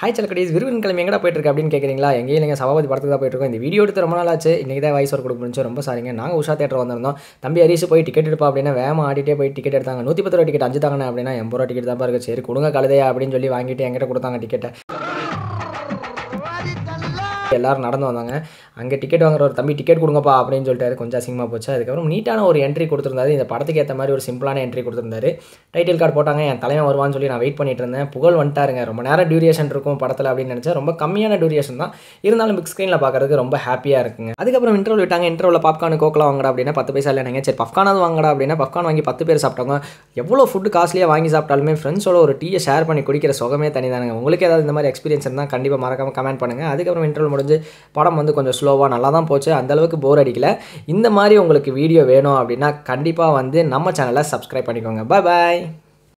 Hi சலக்கடீஸ் விருவின் கிழமை எங்கடா போயிட்டு இருக்கு அப்படின்னு கேட்குறீங்களா எங்கேயும் இல்லைங்க. சபாபதி படத்துக்கு தான் போயிட்டு இருக்கோம். இந்த வீடியோ எடுத்து ரொம்ப நாள் ஆச்சு இன்றைக்கி தான் வயசு ஒரு கொடுக்க முடிஞ்சு. ரொம்ப சாரிங்க நாங்கள் உஷா தேட்டர் வந்திருந்தோம். தம்பி ஹரிஸ் போய் டிக்கெட் எடுப்பா அப்படின்னா வேகமாக ஆடிட்டே போய் டிக்கெட் எடுத்தாங்க. நூற்றி பத்து ரூபா டிக்கெட் அஞ்சு தாங்கண்ணே அப்படின்னா எண்பது ரூபா டிக்கெட் தான் பாருங்க. சரி கொடுங்க கழுதையா அப்படின்னு சொல்லி வாங்கிட்டு எங்கிட்ட கொடுத்தாங்க டிக்கெட்டை எல்லாரும் நடந்து வந்தாங்க. அங்கே டிக்கெட் வாங்குற ஒரு தம்பி டிக்கெட் கொடுங்கப்பா அப்படின்னு சொல்லிட்டு கொஞ்சம் அசிங்கமாக போச்சு. அதுக்கப்புறம் நீட்டான ஒரு என்ட்ரி கொடுத்துருந்தாரு. இந்த படத்துக்கு ஏற்ற மாதிரி ஒரு சிம்பிளான என்ட்ரி கொடுத்துருந்தாரு. டைட்டில் கார்டு போட்டாங்க. என் தலைவன் வருவான்னு சொல்லி நான் வெயிட் பண்ணிட்டு இருந்தேன். புகழ் வந்துட்டாருங்க. ரொம்ப நேரம் டியூரேஷன் இருக்கும் படத்தில் அப்படின்னு நினச்சேன். ரொம்ப கம்மியான டியூரேஷன் தான். இருந்தாலும் பிக் ஸ்க்ரீனில் பார்க்கறதுக்கு ரொம்ப ஹாப்பியாக இருக்குங்க. அதுக்கப்புறம் இன்டர்வல் விட்டாங்க. இன்டர்வலில் பாப்கார்னு கோக்கலாம் வாங்கடா அப்படின்னா பத்து பைசா இல்லைங்க சரி பப்கானது வாங்கடா அப்படின்னா பப்கான் வாங்கி பத்து பேர் சாப்பிட்டாங்க எவ்வளோ ஃபுட்டு காஸ்ட்லியாக வாங்கி சாப்பிட்டாலுமே ஃப்ரெண்ட்ஸோட ஒரு டீயை ஷேர் பண்ணி குடிக்கிற சுகமே தனிதானுங்க. உங்களுக்கு ஏதாவது இந்த மாதிரி எக்ஸ்பீரியன்ஸ் இருந்தால் கண்டிப்பாக மறக்காம கமெண்ட் பண்ணுங்கள் அதுக்கப்புறம் இன்டர்வல் முடிஞ்சு படம் வந்து கொஞ்சம் ஸ்லோவாக நல்லா தான் போச்சு அந்தளவுக்கு போர் அடிக்கல. இந்த மாதிரி உங்களுக்கு வீடியோ வேணும் அப்படின்னா கண்டிப்பாக வந்து நம்ம சேனலை சப்ஸ்கிரைப் பண்ணிக்கோங்க. பாய் பாய்